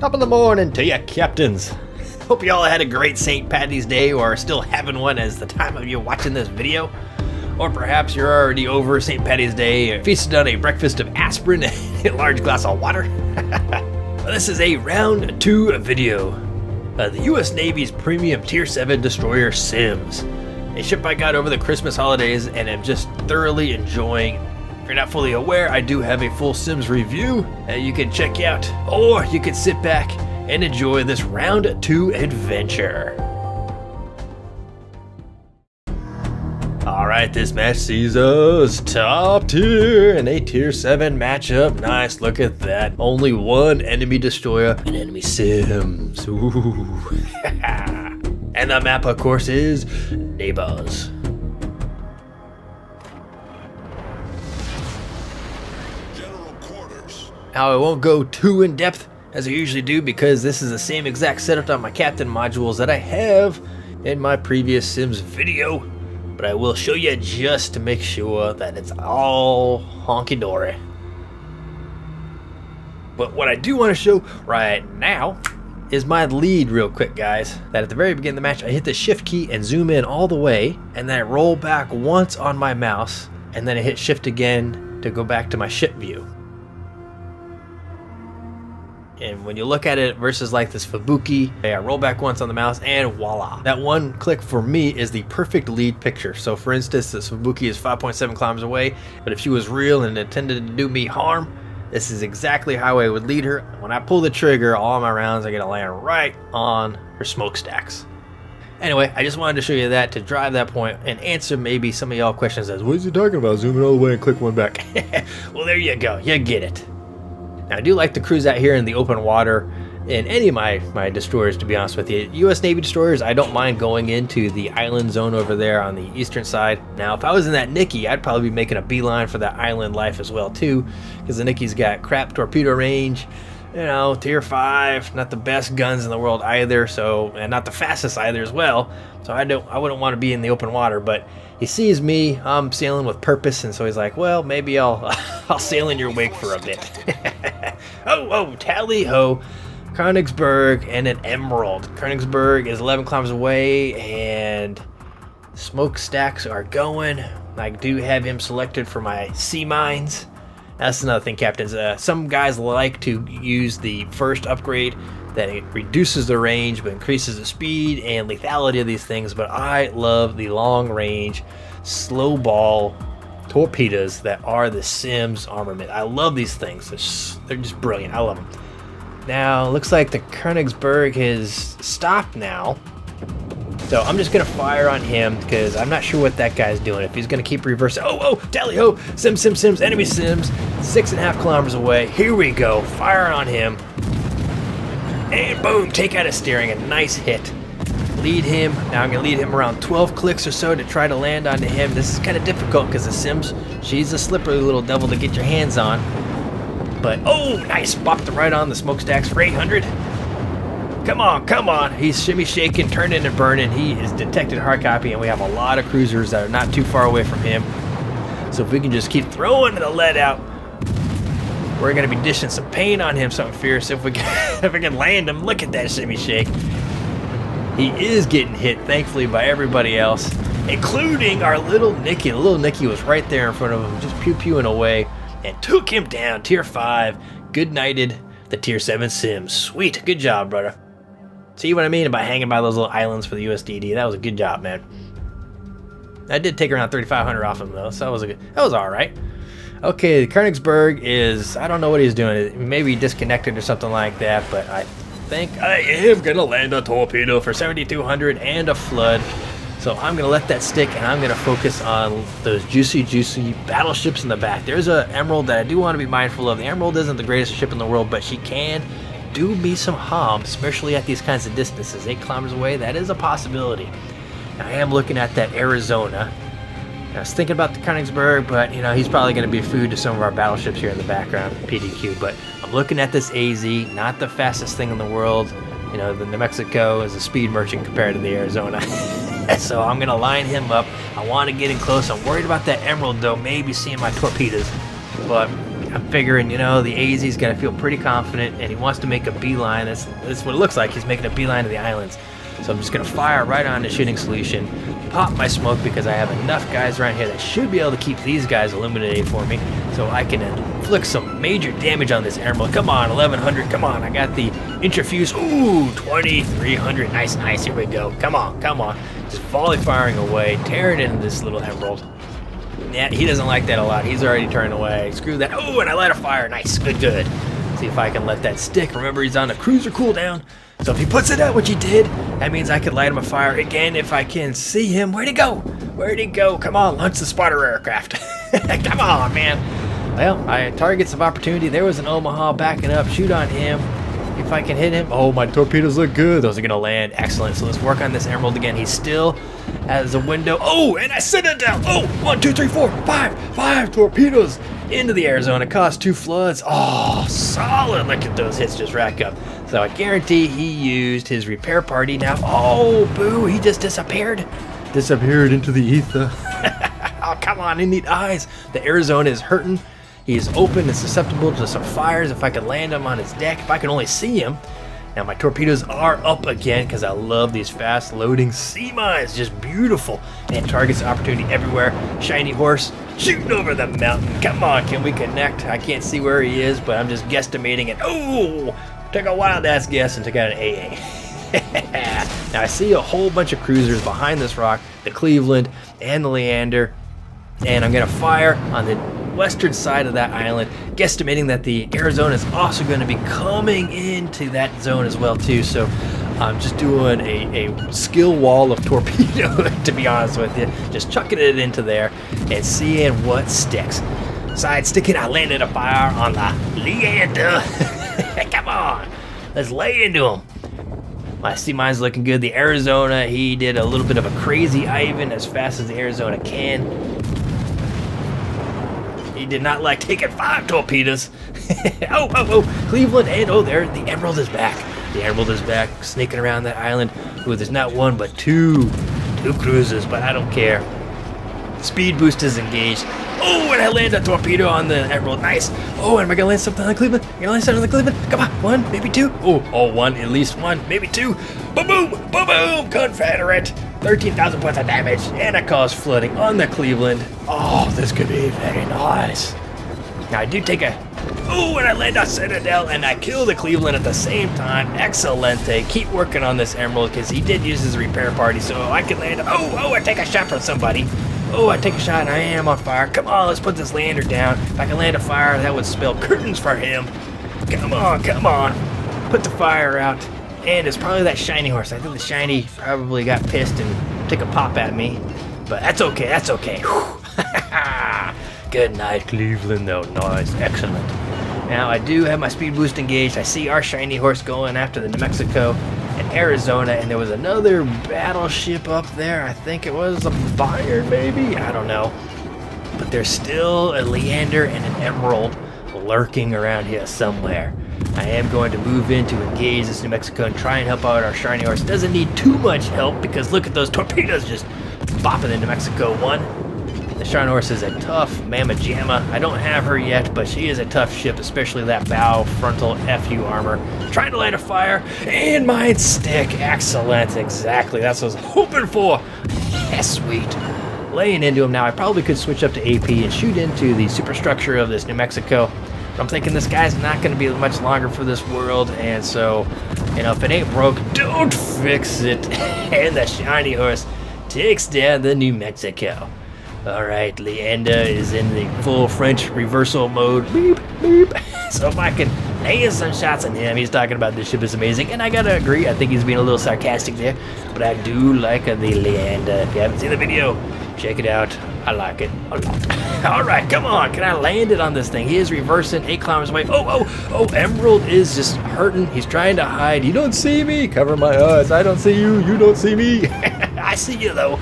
Top of the morning to you, captains. Hope you all had a great St. Patty's Day or are still having one as the time of you watching this video. Or perhaps you're already over St. Patty's Day feasted on a breakfast of aspirin and a large glass of water. this is a round two video. Uh, the U.S. Navy's premium Tier 7 destroyer Sims. A ship I got over the Christmas holidays and am just thoroughly enjoying you're not fully aware, I do have a full Sims review that you can check out, or you can sit back and enjoy this round 2 adventure. Alright, this match sees us top tier in a tier 7 matchup. Nice, look at that. Only one enemy destroyer and enemy Sims. And the map, of course, is Neighbors. Now I won't go too in depth as I usually do because this is the same exact setup on my captain modules that I have in my previous Sims video. But I will show you just to make sure that it's all honky-dory. But what I do want to show right now is my lead real quick guys. That at the very beginning of the match I hit the shift key and zoom in all the way and then I roll back once on my mouse and then I hit shift again to go back to my ship view. And when you look at it versus like this Fubuki, I roll back once on the mouse and voila. That one click for me is the perfect lead picture. So for instance, this Fubuki is 5.7 kilometers away, but if she was real and intended to do me harm, this is exactly how I would lead her. When I pull the trigger, all my rounds are gonna land right on her smokestacks. Anyway, I just wanted to show you that to drive that point and answer maybe some of y'all questions as, what is he talking about? All the way and click one back. well, there you go. You get it. Now, I do like to cruise out here in the open water in any of my, my destroyers, to be honest with you. U.S. Navy destroyers, I don't mind going into the island zone over there on the eastern side. Now, if I was in that Nikki, I'd probably be making a beeline for that island life as well, too, because the Nikki's got crap torpedo range, you know, tier 5, not the best guns in the world either, so, and not the fastest either as well. So I don't, I wouldn't want to be in the open water, but he sees me, I'm sailing with purpose, and so he's like, well, maybe I'll, I'll sail in your wake for a bit. oh, oh, tally ho. Königsberg and an emerald. Königsberg is 11 kilometers away, and smokestacks are going. I do have him selected for my sea mines. That's another thing, captains. Uh, some guys like to use the first upgrade that it reduces the range but increases the speed and lethality of these things. But I love the long range, slow ball torpedoes that are the Sims armament. I love these things. They're just, they're just brilliant. I love them. Now, looks like the Königsberg has stopped now. So I'm just going to fire on him because I'm not sure what that guy's doing. If he's going to keep reversing. Oh, oh, tally ho! sim, Sims, Sims, enemy Sims. Six and a half kilometers away. Here we go. Fire on him. And boom, take out his steering. A nice hit. Lead him. Now I'm going to lead him around 12 clicks or so to try to land onto him. This is kind of difficult because the Sims, she's a slippery little devil to get your hands on. But, oh, nice. Bopped right on the smokestacks for 800. Come on, come on. He's shimmy shaking, turning and burning. He is detected hard copy, and we have a lot of cruisers that are not too far away from him. So if we can just keep throwing the lead out, we're gonna be dishing some pain on him, something fierce. If we can, if we can land him, look at that shimmy shake. He is getting hit, thankfully, by everybody else, including our little Nicky. Little Nicky was right there in front of him, just pew pewing away, and took him down. Tier five, good nighted the tier seven Sims. Sweet, good job, brother. See what I mean about hanging by those little islands for the USDD? That was a good job, man. I did take around 3,500 off him though, so that was a good, that was all right. Okay, Königsberg is I don't know what he's doing. Maybe disconnected or something like that, but I think I am gonna land a torpedo for 7,200 and a flood. So I'm gonna let that stick, and I'm gonna focus on those juicy, juicy battleships in the back. There's a Emerald that I do want to be mindful of. The Emerald isn't the greatest ship in the world, but she can do be some harm, especially at these kinds of distances. Eight kilometers away, that is a possibility. I am looking at that Arizona. I was thinking about the Königsberg, but you know he's probably going to be food to some of our battleships here in the background, PDQ. But I'm looking at this AZ, not the fastest thing in the world. You know, the New Mexico is a speed merchant compared to the Arizona. so I'm going to line him up. I want to get in close. I'm worried about that Emerald, though, maybe seeing my torpedoes. But I'm figuring, you know, the AZ's got to feel pretty confident, and he wants to make a beeline. That's, that's what it looks like. He's making a beeline to the islands. So I'm just going to fire right on the shooting solution, pop my smoke because I have enough guys around here that should be able to keep these guys illuminated for me so I can inflict some major damage on this emerald. Come on, 1100, come on. I got the interfuse. Ooh, 2300. Nice, nice. Here we go. Come on, come on. Just volley firing away, tearing into this little emerald. Yeah, he doesn't like that a lot. He's already turned away. Screw that. Oh, and I light a fire. Nice, good, good. See if I can let that stick. Remember, he's on a cruiser cooldown. So if he puts it out, which he did, that means I could light him a fire again if I can see him. Where'd he go? Where'd he go? Come on, launch the spotter aircraft. Come on, man. Well, I targets of opportunity. There was an Omaha backing up. Shoot on him. If I can hit him. Oh, my torpedoes look good. Those are going to land. Excellent. So let's work on this emerald again. He's still has a window. Oh, and I sent it down. Oh, one, two, three, four, five, five torpedoes into the Arizona. Cost two floods. Oh, solid. Look at those hits just rack up. So I guarantee he used his repair party now. Oh, boo. He just disappeared. Disappeared into the ether. oh, come on. I need eyes. The Arizona is hurting. He is open and susceptible to some fires. If I could land him on his deck, if I could only see him. Now my torpedoes are up again because I love these fast loading sea mines. Just beautiful. And targets opportunity everywhere. Shiny horse shooting over the mountain. Come on, can we connect? I can't see where he is, but I'm just guesstimating it. Oh, took a wild ass guess and took out an AA. now I see a whole bunch of cruisers behind this rock, the Cleveland and the Leander, and I'm gonna fire on the western side of that island, guesstimating that the Arizona is also going to be coming into that zone as well too. So I'm just doing a, a skill wall of torpedo, to be honest with you. Just chucking it into there and seeing what sticks. Side sticking, I landed a fire on the Leander. Come on, let's lay into him. My sea mine's looking good. The Arizona, he did a little bit of a crazy Ivan as fast as the Arizona can. Did not like taking five torpedoes. oh, oh, oh, Cleveland, and oh, there, the Emerald is back. The Emerald is back, sneaking around that island. Ooh, there's not one, but two, two cruisers, but I don't care. Speed boost is engaged. Oh, and I land a torpedo on the Emerald. Nice. Oh, am I gonna land something on the Cleveland? Am gonna land something on the Cleveland? Come on, one, maybe two. Oh, oh, one, at least one, maybe two. Boom, boom, boom, boom, Confederate. 13,000 points of damage, and it caused flooding on the Cleveland. Oh, this could be very nice. Now, I do take a... Oh, and I land on Citadel, and I kill the Cleveland at the same time. Excelente. Keep working on this Emerald, because he did use his repair party, so I can land... Oh, oh, I take a shot from somebody. Oh, I take a shot, and I am on fire. Come on, let's put this lander down. If I can land a fire, that would spell curtains for him. Come on, come on. Put the fire out. And it's probably that shiny horse. I think the shiny probably got pissed and took a pop at me. But that's okay, that's okay. Good night, Cleveland, though. Nice, excellent. Now, I do have my speed boost engaged. I see our shiny horse going after the New Mexico and Arizona, and there was another battleship up there. I think it was a Bayern, maybe? I don't know. But there's still a Leander and an Emerald lurking around here somewhere. I am going to move in to engage this New Mexico and try and help out our shiny horse. Doesn't need too much help because look at those torpedoes just bopping into Mexico. One, the shiny horse is a tough Mama Jamma. I don't have her yet, but she is a tough ship, especially that bow frontal FU armor. Trying to light a fire, and mine stick. Excellent, exactly. That's what I was hoping for. Yes, sweet laying into him now. I probably could switch up to AP and shoot into the superstructure of this New Mexico. I'm thinking this guy's not going to be much longer for this world, and so, you know, if it ain't broke, don't fix it. and the shiny horse takes down the New Mexico. Alright, Leander is in the full French reversal mode. Beep, beep. So if I can land some shots on him, he's talking about this ship is amazing, and I gotta agree, I think he's being a little sarcastic there, but I do like the Leander. If you haven't seen the video, check it out. I like it a lot. All right, come on. Can I land it on this thing? He is reversing eight kilometers away. Oh, oh, oh, Emerald is just hurting. He's trying to hide. You don't see me. Cover my eyes. I don't see you. You don't see me. I see you, though.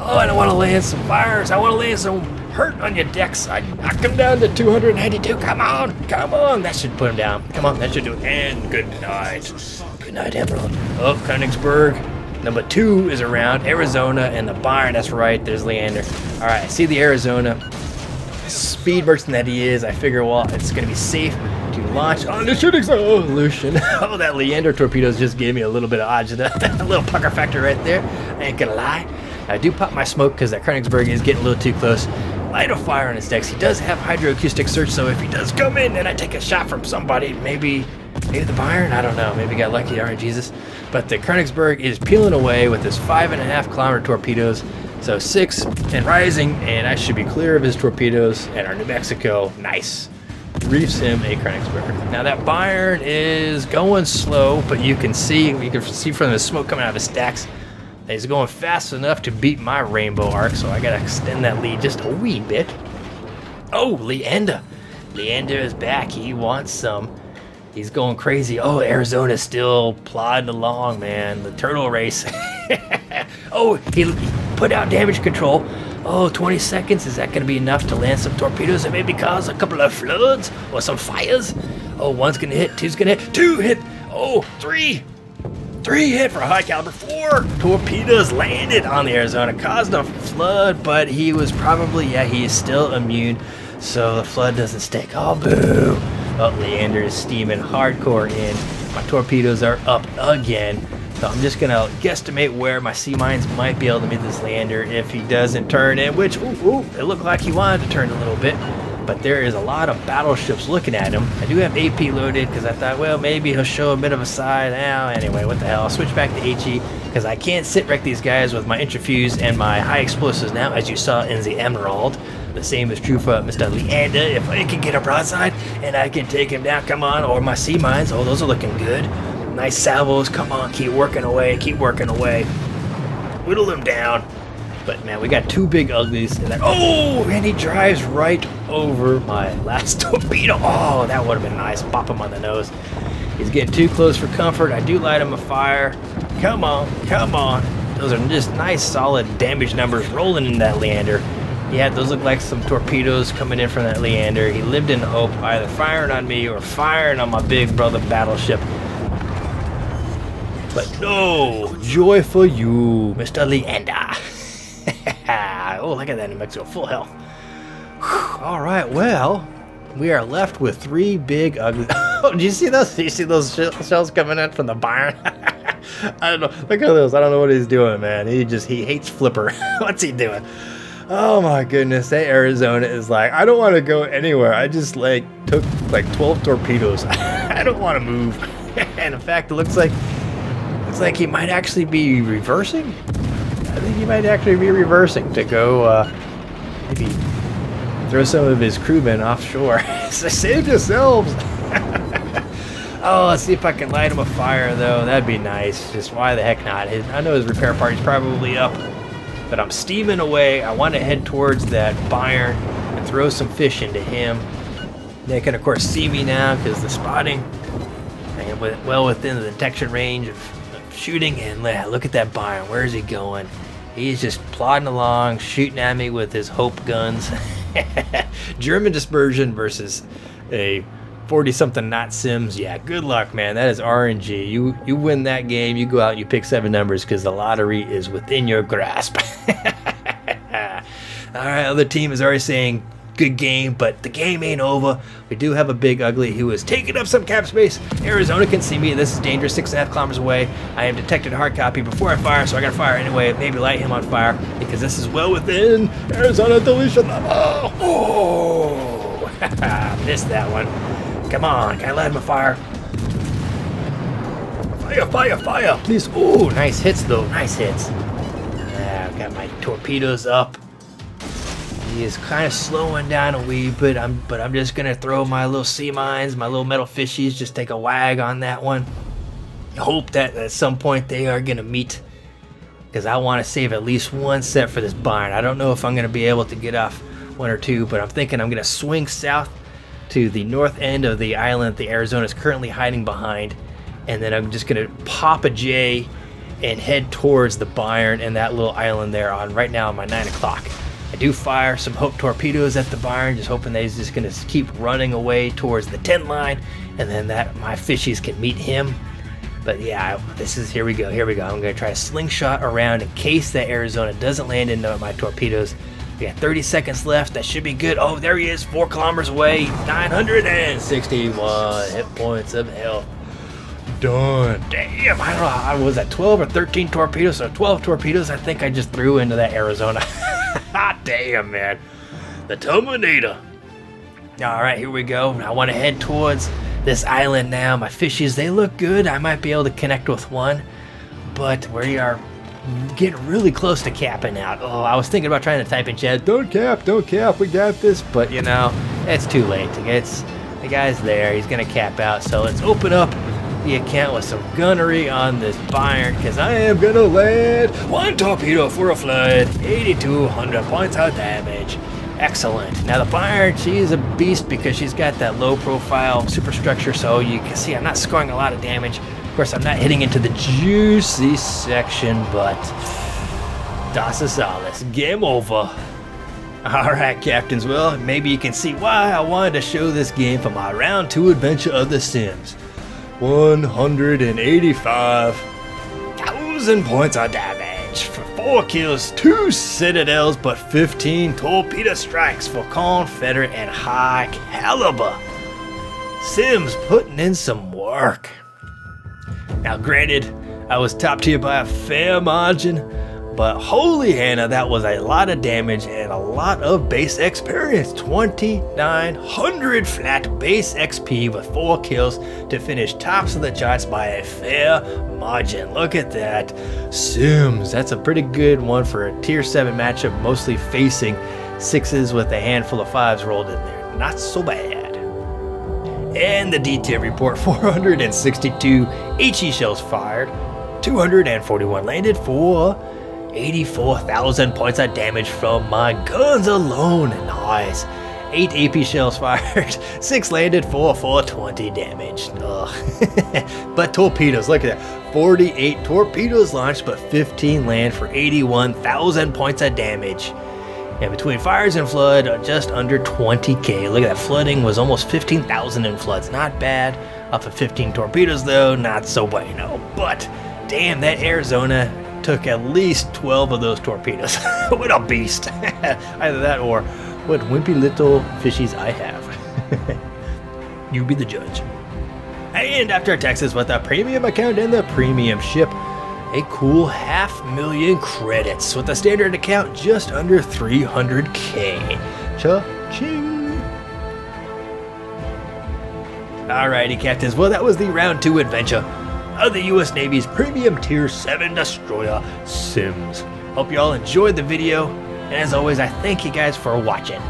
Oh, and I want to land some fires. I want to land some hurt on your decks. I knocked him down to 292. Come on. Come on. That should put him down. Come on. That should do it. And good night. Good night, Emerald. Oh, Königsberg. Number two is around Arizona and the Bayern. That's right. There's Leander. All right. I see the Arizona speed merchant that he is, I figure, well, it's going to be safe to launch oh, on the shooting solution. oh, that Leander torpedoes just gave me a little bit of agita, a little pucker factor right there. I ain't gonna lie. I do pop my smoke because that Königsberg is getting a little too close. Light a fire on his decks. He does have hydroacoustic search, so if he does come in and I take a shot from somebody, maybe maybe the Bayern, I don't know. Maybe got lucky. All right, Jesus. But the Königsberg is peeling away with his five and a half kilometer torpedoes. So six and rising, and I should be clear of his torpedoes. And our New Mexico, nice reefs him a Königsberg. Now that Bayern is going slow, but you can see you can see from the smoke coming out of his stacks he's going fast enough to beat my rainbow arc, so I gotta extend that lead just a wee bit. Oh, Leander. Leander is back. He wants some. He's going crazy. Oh, Arizona's still plodding along, man. The turtle race. oh, he put out damage control. Oh, 20 seconds, is that going to be enough to land some torpedoes and maybe cause a couple of floods or some fires? Oh, one's going to hit, two's going to hit, two hit, oh, three, three hit for high caliber, four torpedoes landed on the Arizona, caused a flood, but he was probably, yeah, he is still immune, so the flood doesn't stick. Oh, boo. Oh, Leander is steaming hardcore in. My torpedoes are up again. So I'm just gonna guesstimate where my sea mines might be able to meet this Leander if he doesn't turn in, which, ooh, ooh, it looked like he wanted to turn a little bit. But there is a lot of battleships looking at him. I do have AP loaded because I thought, well, maybe he'll show a bit of a side. Now, anyway, what the hell? I'll switch back to HE because I can't sit wreck these guys with my Intrafuse and my high explosives now, as you saw in the Emerald. The same is true for Mr. Leander. If I can get a broadside and I can take him down, come on, or my sea mines. Oh, those are looking good. Nice salvos. Come on, keep working away. Keep working away. Whittle them down. But man, we got two big uglies. And then, oh, and he drives right over my last torpedo. Oh, that would have been nice. Pop him on the nose. He's getting too close for comfort. I do light him a fire. Come on, come on. Those are just nice, solid damage numbers rolling in that Leander. Yeah, those look like some torpedoes coming in from that Leander. He lived in hope, either firing on me or firing on my big brother battleship. But no, joy for you, Mr. Leander. oh, look at that New Mexico, full health. All right, well, we are left with three big ugly. oh, do you see those? Do you see those shells coming in from the Bayern? I don't know. Look at those. I don't know what he's doing, man. He just he hates Flipper. What's he doing? Oh my goodness, that Arizona is like, I don't want to go anywhere. I just like took like 12 torpedoes. I don't want to move. and in fact, it looks like like he might actually be reversing. I think he might actually be reversing to go, uh, maybe throw some of his crewmen offshore. so save yourselves! oh, let's see if I can light him a fire, though. That'd be nice. Just why the heck not? His, I know his repair party's probably up, but I'm steaming away. I want to head towards that Bayern and throw some fish into him. They can, of course, see me now because the spotting and well within the detection range of shooting, and look at that Bayern. Where is he going? He's just plodding along, shooting at me with his Hope guns. German dispersion versus a 40 something not Sims. Yeah, good luck, man. That is RNG. You you win that game, you go out and you pick seven numbers because the lottery is within your grasp. All right, other team is already saying good game, but the game ain't over. We do have a big ugly who is taking up some cap space. Arizona can see me. This is dangerous, six and a half kilometers away. I am detected hard copy before I fire, so I gotta fire anyway. Maybe light him on fire because this is well within Arizona deletion level. Oh, missed that one. Come on, can I light him on fire? Fire, fire, fire, please. Oh, nice hits though, nice hits. Yeah, I've got my torpedoes up. He is kind of slowing down a wee bit, I'm, but I'm just to throw my little sea mines, my little metal fishies, just take a wag on that one. Hope that at some point they are to meet, because I want to save at least one set for this Bayern. I don't know if I'm to be able to get off one or two, but I'm thinking I'm to swing south to the north end of the island that the Arizona is currently hiding behind, and then I'm just to pop a J and head towards the Bayern and that little island there on right now my 9 o'clock. I do fire some Hope torpedoes at the Bayern, just hoping that he's just going to keep running away towards the tent line, and then that my fishies can meet him. But yeah, this is here we go. Here we go. I'm going to try a slingshot around in case that Arizona doesn't land into my torpedoes. We got 30 seconds left. That should be good. Oh, there he is, four kilometers away. 961 hit points of health. Done. Damn, I don't know. I was at 12 or 13 torpedoes. So 12 torpedoes. I think I just threw into that Arizona. Hot damn, man. The Terminator. All right, here we go. I want to head towards this island now. My fishies, they look good. I might be able to connect with one, but we are getting really close to capping out. Oh, I was thinking about trying to type in chat, don't cap, don't cap, we got this, but you know, it's too late. It's the guy's there. He's gonna cap out. So let's open up the account with some gunnery on this Bayern because I am gonna land one torpedo for a flood, 8,200 points of damage. Excellent. Now the Bayern, she's a beast because she's got that low profile superstructure, so you can see I'm not scoring a lot of damage. Of course, I'm not hitting into the juicy section, but Das ist alles. Game over. Alright, Captains, well, maybe you can see why I wanted to show this game for my round 2 adventure of The Sims. 185,000 points of damage for 4 kills, 2 citadels, but 15 torpedo strikes for Confederate and high caliber. Sims putting in some work. Now, granted, I was top tier by a fair margin, but holy Hannah, that was a lot of damage and a lot of base experience. 2,900 flat base XP with 4 kills to finish tops of the charts by a fair margin. Look at that. Sims, that's a pretty good one for a tier 7 matchup, mostly facing 6s with a handful of 5s rolled in there. Not so bad. And the detail report 462 HE shells fired, 241 landed for 84,000 points of damage from my guns alone. Nice. 8 AP shells fired, 6 landed for 420 damage. Ugh. but torpedoes, look at that. 48 torpedoes launched, but 15 land for 81,000 points of damage. And between fires and flood, uh, just under 20k. Look at that. Flooding was almost 15,000 in floods. Not bad. Off of 15 torpedoes, though, not so bueno. But damn, that Arizona took at least 12 of those torpedoes. what a beast. Either that or what wimpy little fishies I have. you be the judge. And after taxes with the premium account and the premium ship, a cool half million credits with a standard account just under 300k. Cha-ching! Alrighty, Captains, well that was the round 2 adventure of the US Navy's premium tier 7 destroyer, Sims. Hope you all enjoyed the video, and as always, I thank you guys for watching.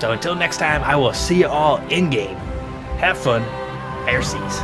So until next time, I will see you all in-game. Have fun, air seas.